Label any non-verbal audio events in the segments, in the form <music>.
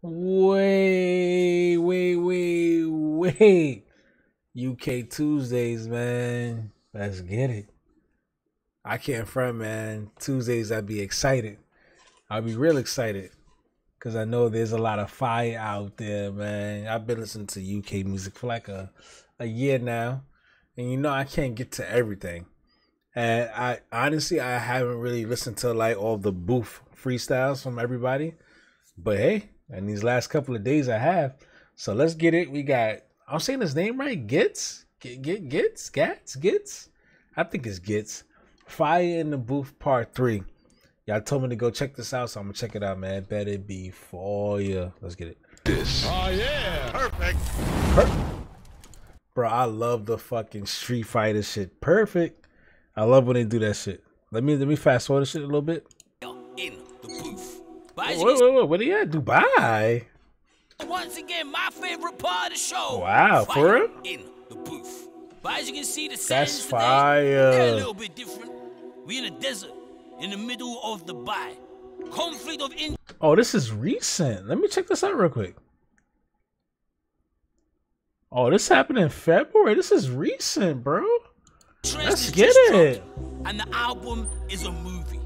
Wait, wait, wait, wait. UK Tuesdays, man. Let's get it. I can't front, man. Tuesdays, I'd be excited. I'd be real excited because I know there's a lot of fire out there, man. I've been listening to UK music for like a, a year now, and you know I can't get to everything. And I honestly I haven't really listened to like all the booth freestyles from everybody, but hey, in these last couple of days I have. So let's get it. We got I'm saying his name right, Gits, get get Gits, Gats, Gits. I think it's Gits. Fire in the Booth Part Three. Y'all told me to go check this out, so I'm gonna check it out, man. Better be for you. Let's get it. This. Oh yeah, perfect. Perfect. Bro, I love the fucking Street Fighter shit. Perfect. I love when they do that shit. Let me let me fast forward this shit a little bit. In the booth. Wait, wait, wait, wait. What are you at? Dubai? Once again, my favorite part of the show. Wow, for real? In the booth. But as you can see, the That's settings today, fire. they're a little bit different. We in a desert, in the middle of Dubai. Conflict of in Oh, this is recent. Let me check this out real quick. Oh, this happened in February. This is recent, bro. Let's get it. And the album is a movie.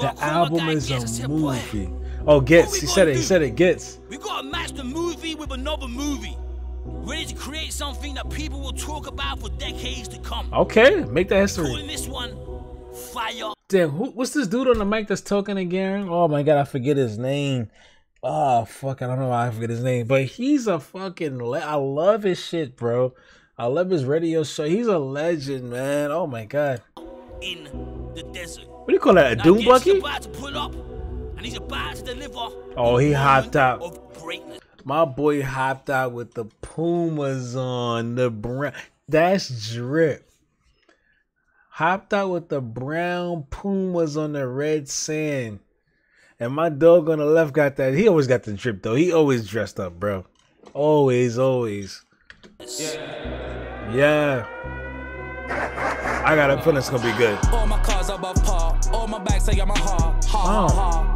The I called my album is a said, "Boy, movie. Oh, Ghetts. He said it. He said it. Ghetts. We gotta match the movie with another movie. Ready to create something that people will talk about for decades to come. Okay, make that history. Calling this one Fire. Damn, who, what's this dude on the mic that's talking again? Oh my god, I forget his name. Oh fuck, I don't know why I forget his name, but he's a fucking. Le- I love his shit, bro. I love his radio show. He's a legend, man. Oh my god, in the desert. what do you call that? A doom Gets bucky? about to pull up, and he's about to deliver. Oh, he hopped out. My boy hopped out with the Pumas on the brown. That's drip. Hopped out with the brown Pumas on the red sand. And my dog on the left got that. He always got the drip though. He always dressed up, bro. Always, always. Yeah. I got a feeling it's gonna be good. All my cars above par. All my bags say I'm a ha. Ha ha Oh. ha.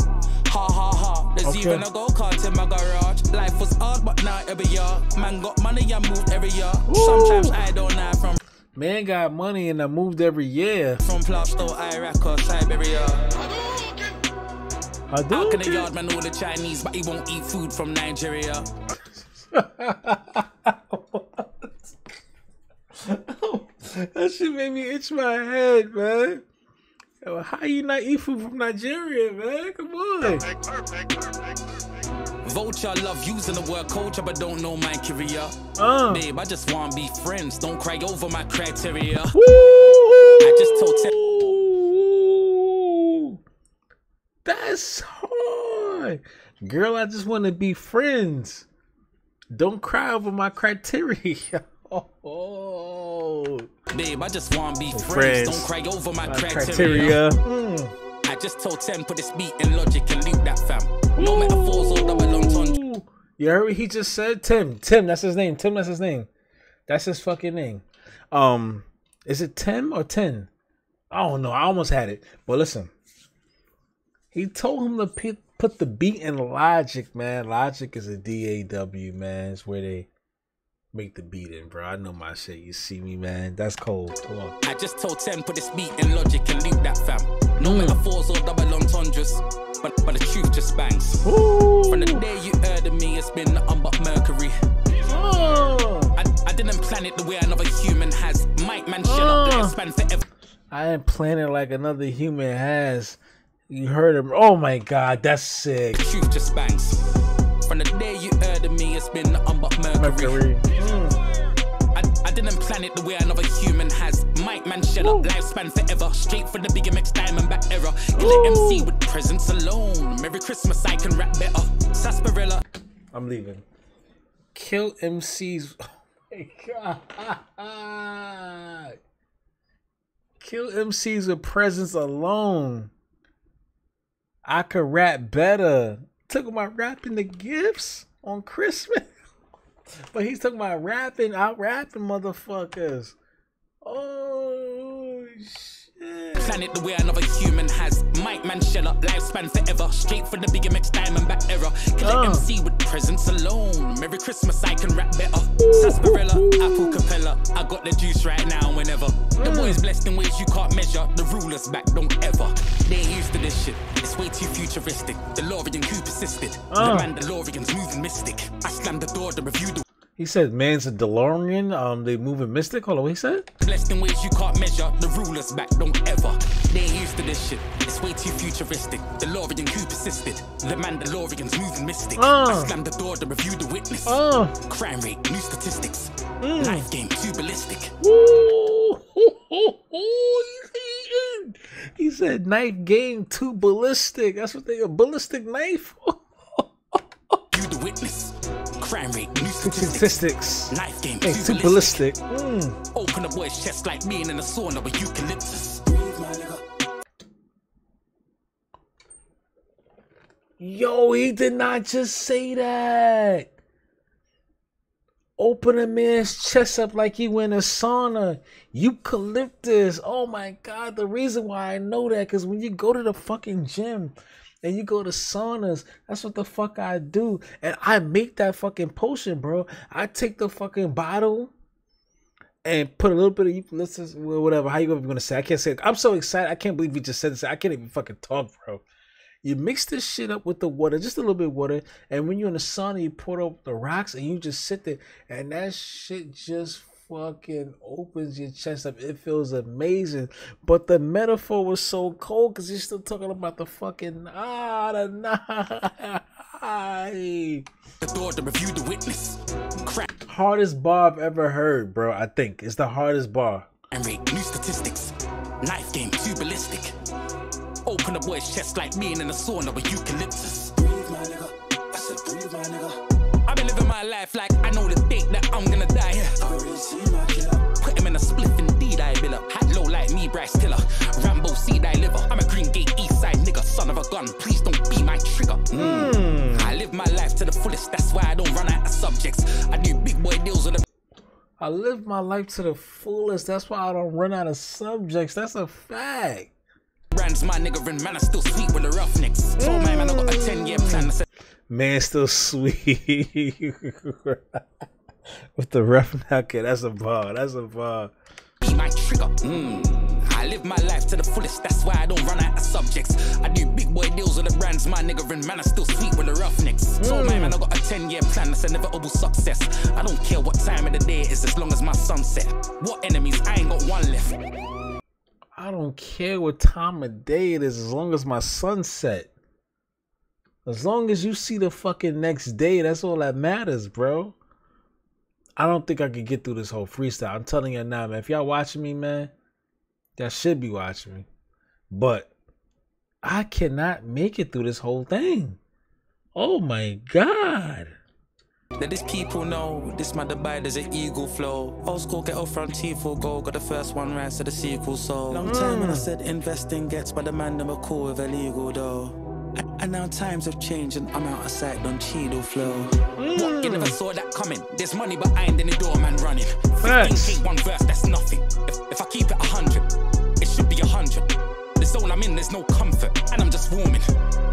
Ha ha ha. There's Okay. even a go kart in my garage. Life was hard, but now every year. Man got money, I moved every year. Sometimes I don't know from Man got money and I moved every year. from Plaistow, Iraq or Siberia. I How can a yard man know the Chinese, but he won't eat food from Nigeria? <laughs> that shit made me itch my head, man. Yo, How you not eat food from Nigeria, man? Come on. Perfect, perfect, perfect, perfect. Vulture love using the word culture, but don't know my career. Uh. Babe, I just wanna be friends. Don't cry over my criteria. Woo! I just told Ooh, That's hard. Girl, I just want to be friends. Don't cry over my criteria. <laughs> oh, Babe, I just wanna be friends. friends. Don't cry over my my criteria. criteria. Mm. I just told Tem put this beat in logic and loop that fam. No metaphors or double entendre. Ooh. You heard what he just said? Tim. Tim, that's his name. Tim, that's his name. That's his fucking name. Um, is it Tim or Ten? I don't know. I almost had it. But listen, he told him to put, put the beat in Logic, man. Logic is a DAW, man. It's where they make the beat in, bro. I know my shit. You see me, man. That's cold. Come on. I just told 10, put this beat in logic and loop that fam. No Mm. metaphors or double entendres, but but the truth just bangs. Ooh. From the day you heard of me, it's been nothing but mercury. Oh. I, I didn't plan it the way another human has. Mike man, shut up, Uh. lifespan forever. I ain't planning like another human has. You heard him. Oh my god, that's sick. The truth just bangs. From the day you heard of me, it's been nothing but mercury. Mercury. Mm. I, I didn't plan it the way another human has. Mike man, shut up, lifespan forever. Straight for the bigger mix diamondback era. Kill MC with presence alone. Merry Christmas, I can rap better. Sarsaparilla. I'm leaving. Kill MCs. <laughs> Oh my god. Kill MCs with presence alone. I could rap better. Took my rapping the gifts on Christmas. But he's talking about rapping, out rapping motherfuckers. Oh shit. planet the way another human has. Mike Man shell up, lifespan forever. Straight for the big MX Diamondback era. Killer Uh. MC with presence alone. Merry Christmas, I can rap better. Sarsaparilla, a cappella. I got the juice right now, whenever. The boys blessed in ways you can't measure. The rulers back don't ever. They ain't used to this shit. It's way too futuristic. DeLorean who persisted. Uh. The Mandalorian's moving mystic. I slammed the door to review the He said, "Man's a DeLorean." Um, they moving mystic. Hold on, what he said? Blessed in ways you can't measure. The rulers back don't ever. They ain't used to this shit. It's way too futuristic. DeLorean who persisted. The Mandalorian's moving mystic. Uh. I slammed the door to review the witness. Oh, Crime rate, new statistics. Mm. Life game too ballistic. Ooh. He's eating. He said, "Knife game too ballistic." That's what they a ballistic knife. View the witness. Crime rate, new statistics. Life game Hey, too ballistic. Mm. Open a boy's chest like being in a sauna with eucalyptus. Yo, he did not just say that. Open a man's chest up like he went in a sauna. Eucalyptus. Oh my god. The reason why I know that because when you go to the fucking gym and you go to saunas, that's what the fuck I do. And I make that fucking potion, bro. I take the fucking bottle and put a little bit of eucalyptus, whatever. How you gonna say? I can't say. It. I'm so excited. I can't believe you just said this. I can't even fucking talk, bro. You mix this shit up with the water, just a little bit of water, and when you're in the sauna, you pour up the rocks and you just sit there, and that shit just fucking opens your chest up. It feels amazing. But the metaphor was so cold because you're still talking about the fucking ah the. The door to review the witness. Crime Hardest bar I've ever heard, bro. I think it's the hardest bar. And rate, new statistics. Knife game too ballistic. Open a boy's chest like being in a sauna with eucalyptus. Breathe, my nigga. I said, breathe, my nigga. I've been living my life like I know the Put him in a spliff, indeed I bill up. Hat low like me, Bryson Tiller. Rambo, seed I live. I'm a Green Gate East Side nigga, son of a gun. Please don't be my trigger. Mm. I live my life to the fullest, that's why I don't run out of subjects. I do big boy deals with the I live my life to the fullest. That's why I don't run out of subjects. That's a fact. brands, my nigga, and man, I still sweet with the roughnecks. Told my man I got a 10 year plan. Said, Man, still <laughs> sweet. With the rough knuckle, that's a bar. That's a bar. be my trigger. Mm. I live my life to the fullest, that's why I don't run out of subjects. I do big boy deals with the brands, my nigga, and man, I still sweet with the roughnecks. So my man I got a 10 year plan, that's inevitable success. I don't care what time of the day it is, as long as my sunset. What enemies? I ain't got one left. I don't care what time of day it is as long as my sunset. As long as you see the fucking next day, that's all that matters, bro. I don't think I could get through this whole freestyle. I'm telling you now, man. If y'all watching me, man, y'all should be watching me. But I cannot make it through this whole thing. Oh my god. Let these people know this my Dubai, there's an eagle flow. Old school get off front teeth will go. Got the first one right, so the sequel so. Long time when I mm. said investing gets, but the man a cool with illegal though. And- now times have changed and I'm out of sight on Cheeto flow. What? You never saw that coming. There's money behind any doorman running. Facts. 15k one verse, that's nothing. If, if I keep it a hundred, it should be a hundred. The zone I'm in, there's no comfort, and I'm just warming.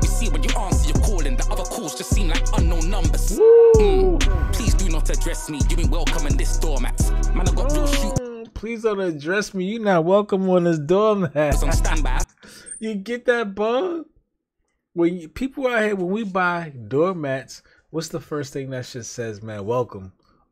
You see, when you answer your calling, the other calls just seem like unknown numbers. Mm. Please do not address me. You ain't welcome in this doormat. Man, I got real shooters Mm, Please don't address me. You're not welcome on this doormat. on standby. <laughs> You get that bug? When you, people out here, when we buy doormats, what's the first thing that shit says, man? Welcome.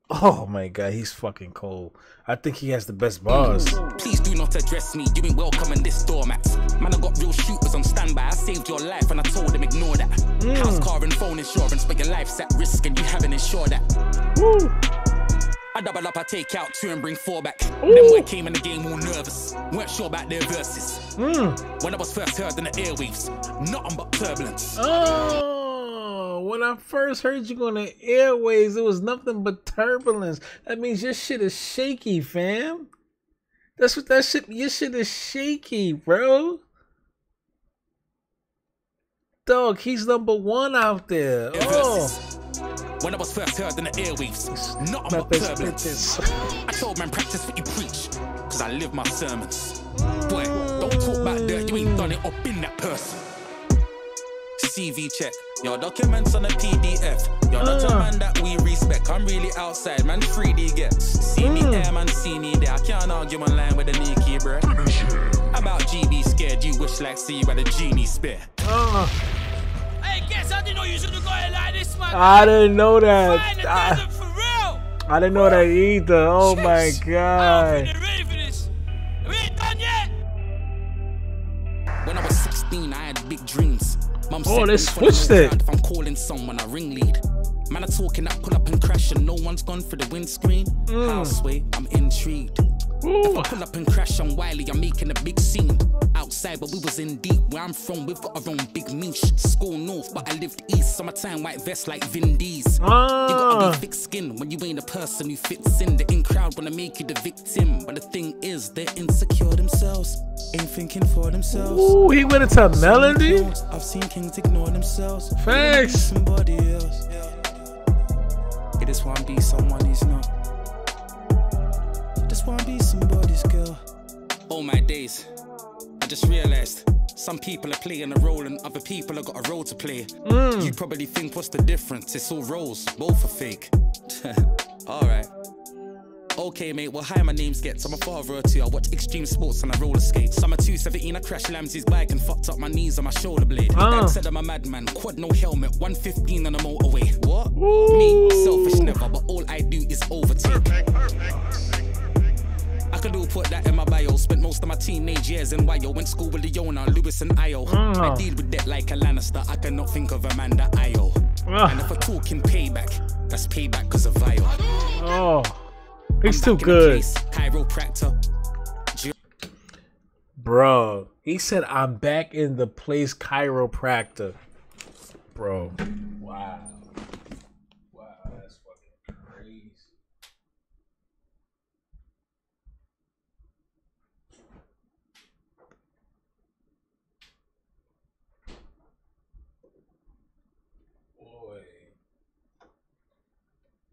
Oh my god, he's fucking cold. I think he has the best bars. Please do not address me. You ain't welcome in this doormat. Man, I got real shooters on standby. I saved your life and I told them ignore that. Hmm. House, car, and phone insurance, but your life's at risk and you haven't insured that. Woo. I double up, I take out two and bring four back. Them boy came in the game all nervous, weren't sure about their verses. Hmm. When I was first heard in the airwaves, nothing but turbulence. Oh, when I first heard you on the airways, it was nothing but turbulence. That means your shit is shaky, fam. That's what that shit. Your shit is shaky, bro. Dog, he's number one out there. Oh. When I was first heard in the airwaves, but nothing turbulence. I told man practice what you preach, cause I live my sermons. Boy, don't talk about dirt, you ain't done it or been that person. CV check. Your documents on a PDF. You're not a Ah. man that we respect. I'm really outside, man. 3D get. See me Mm. there, man. See me there. I can't argue online with a Nikki, bruh. About GB scared, you wish like see had a genie spare. Uh, I didn't know you should have got it like this, man. I didn't know that. the I, for real. I didn't know that either. Oh my Jeez. I don't god. ready for this. We ain't done yet. When I was 16, I had big dreams. Mum Oh, said, they "Don't switched it. If I'm calling someone, I ring lead. Man, I talking that pull up and crash, and no one's gone for the windscreen. Mm. Houseway, I'm intrigued. Ooh. Pull up and crash on Wiley, I'm making a big scene. Outside, but we was in deep. Where I'm from, we've got our own big niche. School north, but I lived east. Summertime, white vest like Vin D's. You gotta Ah. be thick skin when you ain't a person who fits in. The in crowd wanna make you the victim. But the thing is, they're insecure themselves. Ain't thinking for themselves. Ooh, he went into melody. I've seen kings ignore themselves. Facts. Somebody else. It just wanna be someone he's not. Just wanna be somebody's girl. Oh my days. I just realized some people are playing a role and other people have got a role to play. You probably think what's the difference? It's all roles, both are fake. <laughs> Alright. Okay, mate, well, hi, my name's Ghetts. I'm a father or two. I watch extreme sports and I roller skate. Summer 217, I crashed Lamsey's bike and fucked up my knees on my shoulder blade. Ah. Dad said I'm a madman. Quad, no helmet. 115 on the motorway. What? Me, selfish never, but all I do is overtake. Perfect, perfect. I could all put that in my bio. Spent most of my teenage years in Wyo. Went school with Leona, Lewis, and Io. Ah. I deal with that like a Lannister. I cannot think of a man that Io. Ah. And if we're talking payback, that's payback because of Vio. Oh, he's too Back in good, place, Chiropractor. bro. He said, "I'm back in the place, chiropractor." Bro, wow, wow, that's fucking crazy. Boy.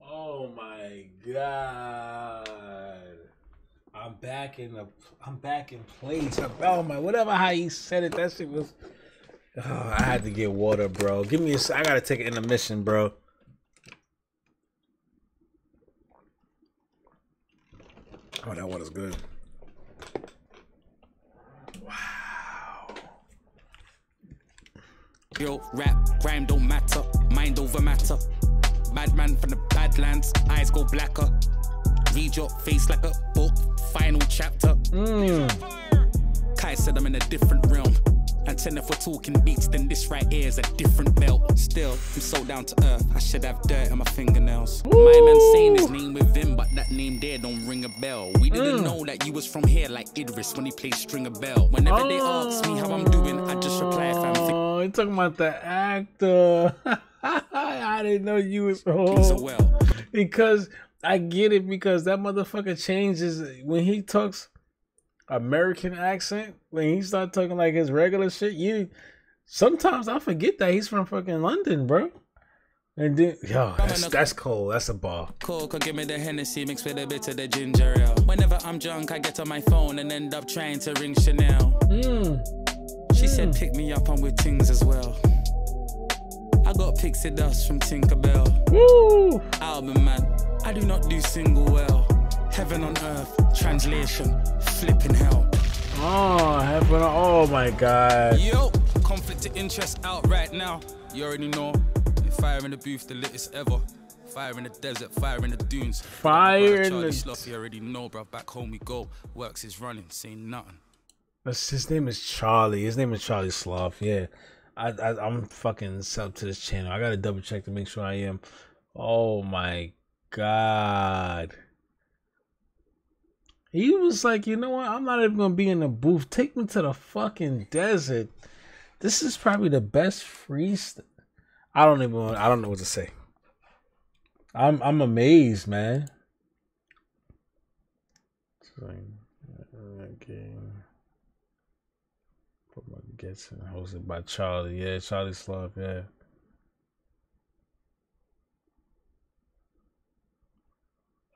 Oh my god. I'm back in the I'm back in place. Oh my whatever how he said it, that shit was oh, I had to get water, bro. Give me a I gotta take an intermission, bro. Oh, that water's good. Wow Yo, rap, rhyme don't matter, mind over matter. Bad man from the badlands, eyes go blacker. Read your face like a book, final chapter. Mm. Kai said I'm in a different realm. And then if we're talking beats, then this right here is a different belt. Still, I'm so down to earth, I should have dirt on my fingernails. My man saying his name with him, but that name there don't ring a bell. We didn't know that you was from here like Idris when he played Stringer Bell. Whenever they ask me how I'm doing, I just reply, fam, Oh, you talking about the actor. <laughs> I didn't know you was things are oh. well. because I get it because that motherfucker changes when he talks American accent. When he start talking like his regular shit, you sometimes I forget that he's from fucking London, bro. And then yo, that's that's cool. That's a ball. Coke, give me the Hennessy mixed with a bit of the ginger ale. Whenever I'm drunk, I get on my phone and end up trying to ring Chanel. Mm. She said, pick me up, I'm with things as well. I got pixie dust from Tinkerbell. Woo! Album man, I do not do single well. Heaven on earth, translation, flipping hell. Oh, heaven! Oh my god! Yo, conflict of interest out right now. You already know. Fire in the booth, the latest ever. Fire in the desert, fire in the dunes. Fire in the- Sloth, you already know, bro. Back home we go. Works is running, saying nothing. That's, his name is Charlie. His name is Charlie Sloth. Yeah, I, I I'm fucking sub to this channel. I gotta double check to make sure I am. Oh my god. He was like, you know what? I'm not even gonna be in the booth. Take me to the fucking desert. This is probably the best freestyle. I don't even. I don't know what to say. I'm I'm amazed, man. Uh, okay. Put my Ghetts hosted by Charlie. Yeah, Charlie Sloth, yeah.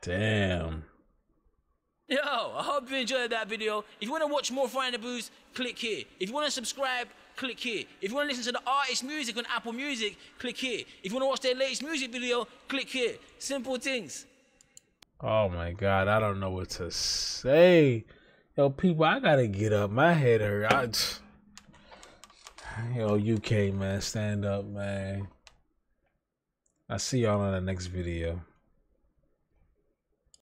Damn. Yo, I hope you enjoyed that video. If you want to watch more Fire in the Booth, click here. If you want to subscribe, click here. If you want to listen to the artist music on Apple Music, click here. If you want to watch their latest music video, click here. Simple things. Oh my god, I don't know what to say. Yo, people, I gotta get up. My head hurt. Yo, UK man, stand up, man. I see y'all on the next video.